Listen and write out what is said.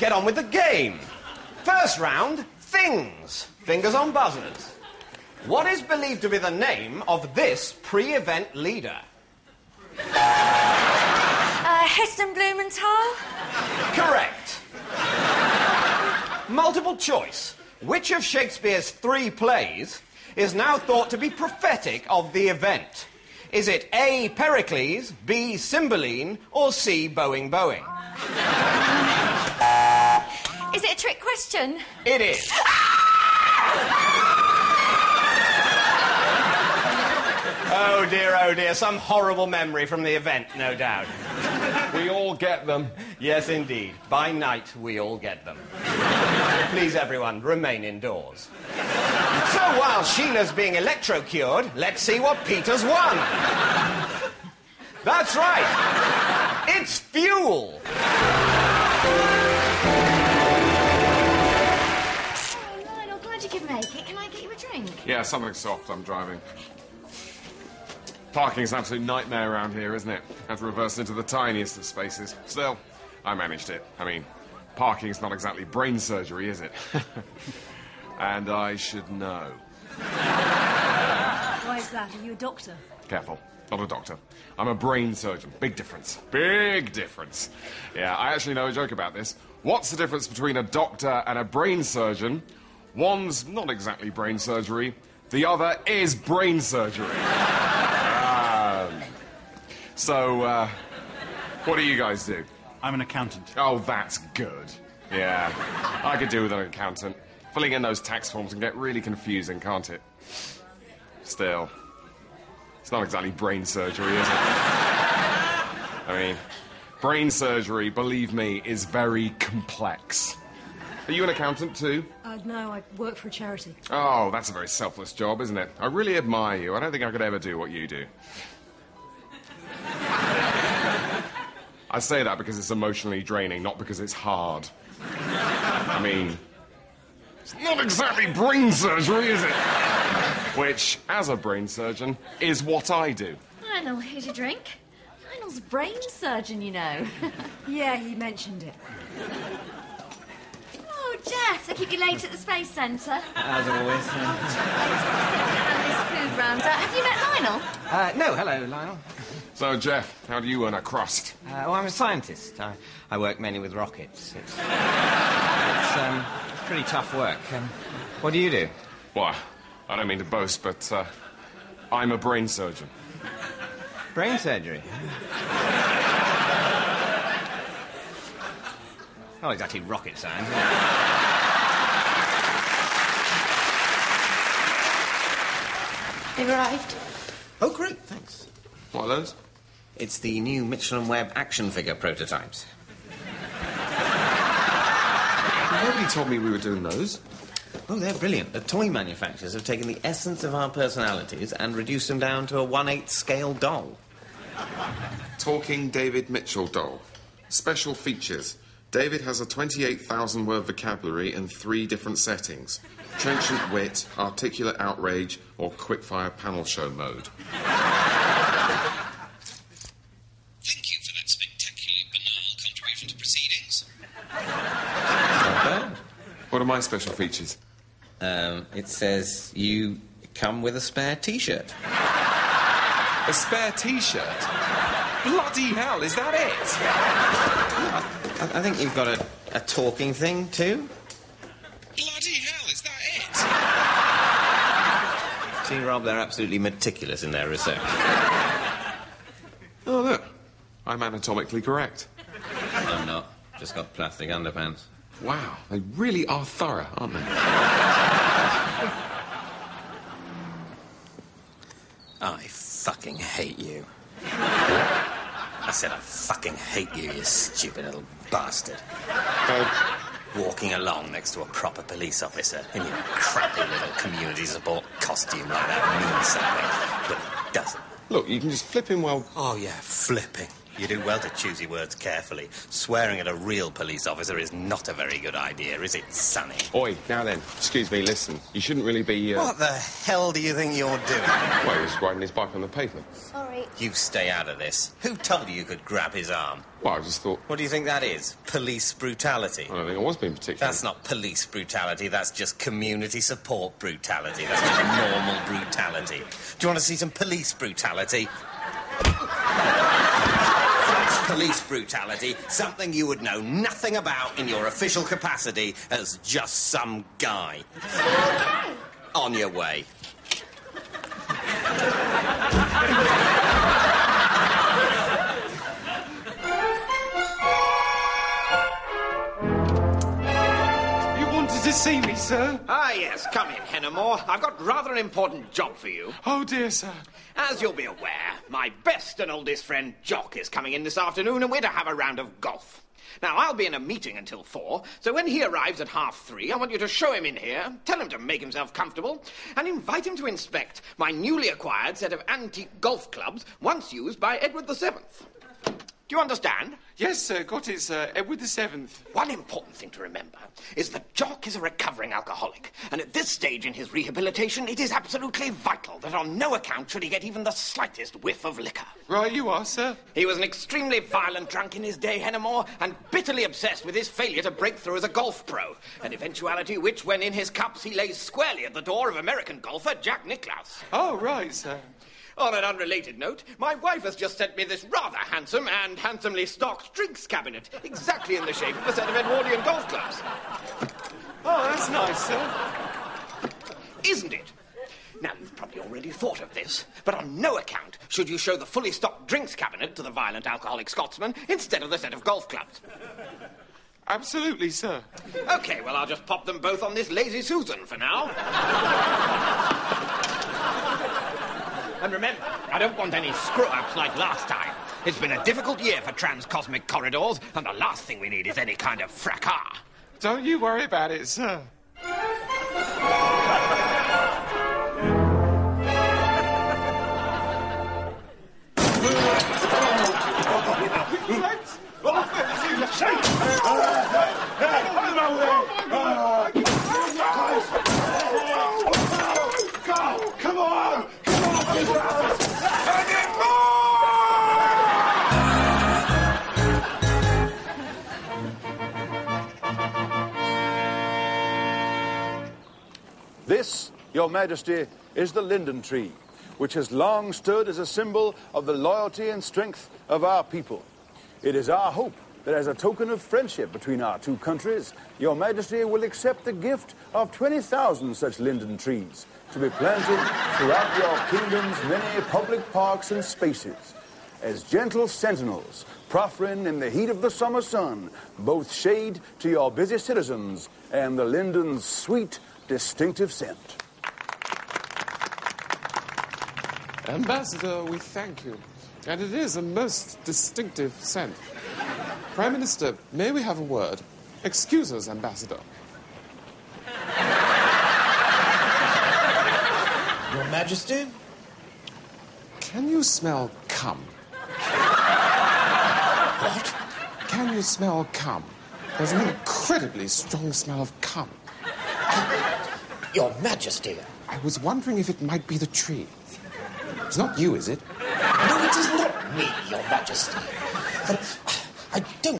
get on with the game. First round, things. Fingers on buzzers. What is believed to be the name of this pre-event leader? Uh, Heston Blumenthal? Correct. Multiple choice. Which of Shakespeare's three plays is now thought to be prophetic of the event? Is it A. Pericles, B. Cymbeline, or C. Boeing Boeing? Is it a trick question? It is. oh dear, oh dear, some horrible memory from the event, no doubt. We all get them. Yes, indeed. By night, we all get them. Please, everyone, remain indoors. So while Sheila's being electrocured, let's see what Peter's won. That's right. It's fuel. Drink? Yeah, something soft. I'm driving. Parking's an absolute nightmare around here, isn't it? Had to reverse into the tiniest of spaces. Still, I managed it. I mean, parking's not exactly brain surgery, is it? and I should know. Why is that? Are you a doctor? Careful. Not a doctor. I'm a brain surgeon. Big difference. Big difference. Yeah, I actually know a joke about this. What's the difference between a doctor and a brain surgeon? One's not exactly brain surgery, the other is brain surgery. Um, so, uh, what do you guys do? I'm an accountant. Oh, that's good. Yeah, I could do with an accountant. Filling in those tax forms can get really confusing, can't it? Still, it's not exactly brain surgery, is it? I mean, brain surgery, believe me, is very complex. Are you an accountant too? Uh, no, I work for a charity. Oh, that's a very selfless job, isn't it? I really admire you. I don't think I could ever do what you do. I say that because it's emotionally draining, not because it's hard. I mean, it's not exactly brain surgery, is it? Which, as a brain surgeon, is what I do. Lionel, here's your drink. Lionel's a brain surgeon, you know. Yeah, he mentioned it. Oh, Jeff, they keep you late at the Space Centre. As always. And this food round. Uh, have you met Lionel? Uh, no, hello, Lionel. So, Jeff, how do you earn a crust? Uh, well, I'm a scientist. I, I work mainly with rockets. It's, it's, um, it's pretty tough work. Um, what do you do? Why, I don't mean to boast, but uh, I'm a brain surgeon. Brain surgery. Not exactly rocket science. is it? They've arrived. Oh, great, thanks. What are those? It's the new Mitchell and Webb action figure prototypes. Nobody told me we were doing those. Oh, they're brilliant. The toy manufacturers have taken the essence of our personalities and reduced them down to a 1 8 scale doll. Talking David Mitchell doll. Special features. David has a 28,000 word vocabulary in three different settings trenchant wit, articulate outrage, or quickfire panel show mode. Thank you for that spectacularly banal contribution to proceedings. What are my special features? Um, it says you come with a spare t shirt. A spare t shirt? Bloody hell, is that it? I, I think you've got a, a talking thing too. Bloody hell, is that it? See, Rob, they're absolutely meticulous in their research. Oh, look. I'm anatomically correct. I'm not. Just got plastic underpants. Wow, they really are thorough, aren't they? I fucking hate you. I said I fucking hate you, you stupid little bastard. Oh. Walking along next to a proper police officer in your crappy little community support costume like that means something, but it doesn't. Look, you can just flip him well. Oh, yeah, flipping. You do well to choose your words carefully. Swearing at a real police officer is not a very good idea, is it, Sonny? Oi, now then, excuse me, listen. You shouldn't really be. Uh... What the hell do you think you're doing? Well, he was riding his bike on the pavement. Sorry. You stay out of this. Who told you you could grab his arm? Well, I just thought. What do you think that is? Police brutality? I don't think I was being particular. That's not police brutality, that's just community support brutality. That's just normal brutality. Do you want to see some police brutality? That's police brutality, something you would know nothing about in your official capacity as just some guy. On your way. You wanted to see me, sir? Ah, yes, come in, Hennimore. I've got rather an important job for you. Oh, dear, sir. As you'll be aware, my best and oldest friend Jock is coming in this afternoon, and we're to have a round of golf. Now, I'll be in a meeting until four, so when he arrives at half three, I want you to show him in here, tell him to make himself comfortable, and invite him to inspect my newly acquired set of antique golf clubs, once used by Edward VII. Do you understand? Yes, sir, got it, sir. Edward the Seventh. One important thing to remember is that Jock is a recovering alcoholic, and at this stage in his rehabilitation, it is absolutely vital that on no account should he get even the slightest whiff of liquor. Right, you are, sir. He was an extremely violent drunk in his day, Hennimore, and bitterly obsessed with his failure to break through as a golf pro, an eventuality which, when in his cups, he lays squarely at the door of American golfer Jack Nicklaus. Oh, right, sir. On an unrelated note, my wife has just sent me this rather handsome and handsomely stocked drinks cabinet, exactly in the shape of a set of Edwardian golf clubs. Oh, that's nice, sir. Isn't it? Now, you've probably already thought of this, but on no account should you show the fully stocked drinks cabinet to the violent alcoholic Scotsman instead of the set of golf clubs. Absolutely, sir. Okay, well, I'll just pop them both on this lazy Susan for now. And remember, I don't want any screw ups like last time. It's been a difficult year for transcosmic corridors, and the last thing we need is any kind of fracas. Don't you worry about it, sir. Your Majesty, is the linden tree, which has long stood as a symbol of the loyalty and strength of our people. It is our hope that as a token of friendship between our two countries, Your Majesty will accept the gift of 20,000 such linden trees to be planted throughout your kingdom's many public parks and spaces. As gentle sentinels, proffering in the heat of the summer sun, both shade to your busy citizens and the linden's sweet, distinctive scent. Ambassador, we thank you. And it is a most distinctive scent. Prime Minister, may we have a word? Excuse us, Ambassador. Your Majesty? Can you smell cum? What? Can you smell cum? There's an incredibly strong smell of cum. Your Majesty. I was wondering if it might be the tree. It's not you, is it? No, it is not me, Your Majesty. But I don't